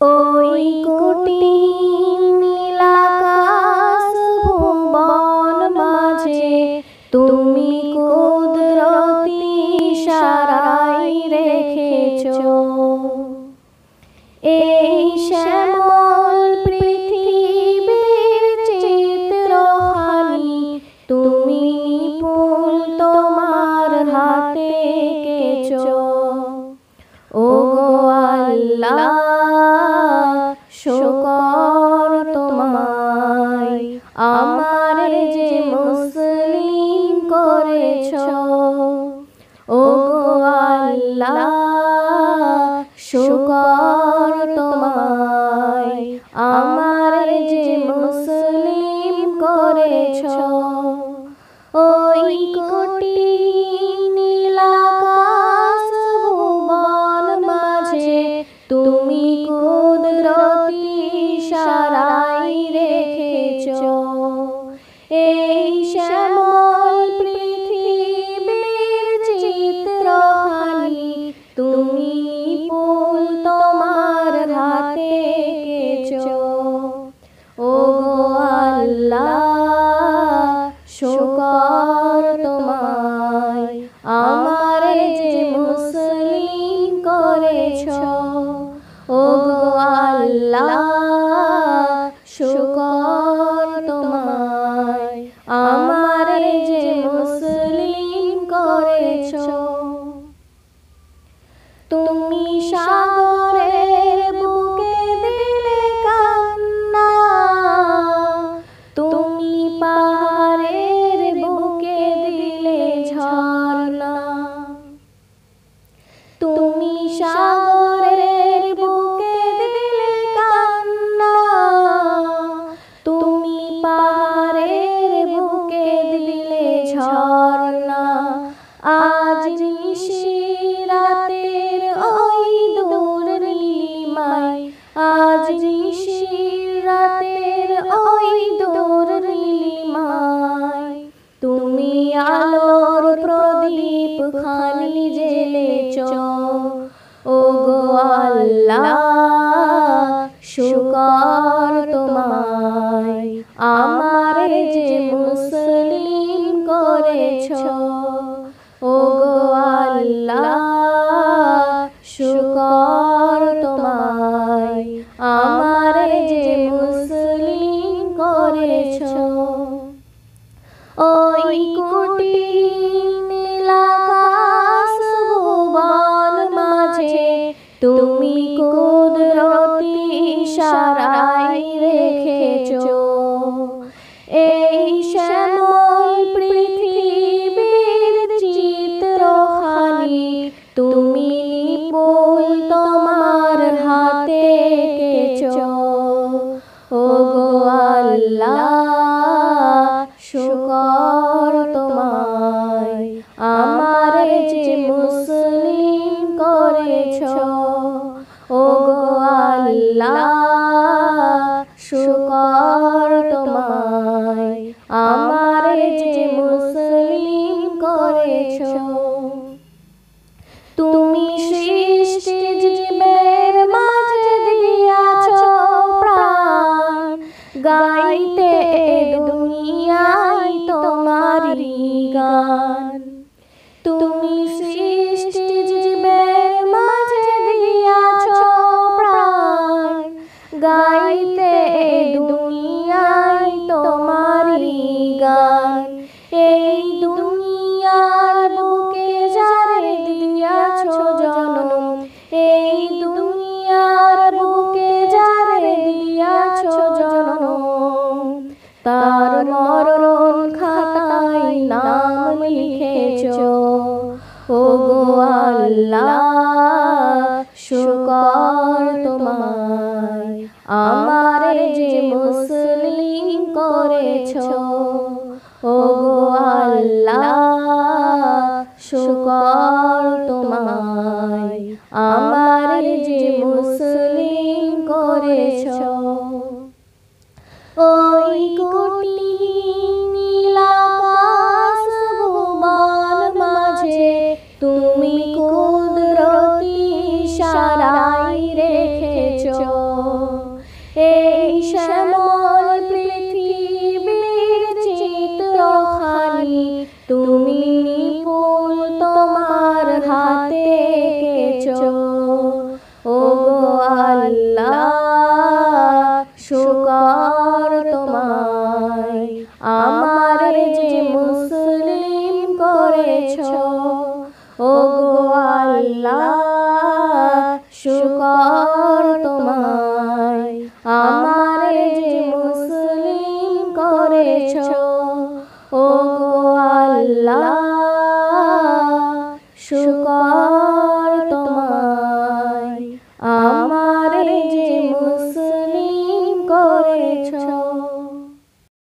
ওই কোটি নীলাকাশ ভুবন মাঝে তুমি কুদরতি সারাই রেখেছো। এই শ্যামল শুকর তোমায় আমার যে মুসলিম করেছ। শুকর তোমায়। আমার যে মুসলিম করেছ ও আল্লাহ শুকর তোমায়। আমার যে মুসলিম করেছ আলোর প্রদীপ খানি জেলেছ ও গো শুকর তোমায়, আমার যে মুসলিম করেছ। ও গো শুকর তোমায়, আমার যে মুসলিম করেছ। কোটি ও গো আল্লাহ শুকর তোমায়। আমার যে মুসলিম করেছ তুমি সৃষ্টি জীবের মাঝে দিয়াছ প্রাণ। গাইতে দুনিয়ায় তোমারি গান। তুমি গাইতে দুনিয়ায় তোমারি গান। এই দুনিয়ার বুকে যারে দিয়াছ জনম, এই দুনিয়ার বুকে যারে দিয়াছ জনম। তার মরণ খাতায় নাম লিখেছ ও গো আল্লাহ, শুকর আমার যে মুসলিম করেছ ও গো আল্লাহ শুকর তোমায়। আমার যে মুসলিম করেছ ওই শুকর তোমায়। আমার যে মুসলিম করেছ, ও গো আল্লাহ শুকর তোমায়। আমার যে মুসলিম করেছ, ও গো আল্লাহ শুকর তোমায়।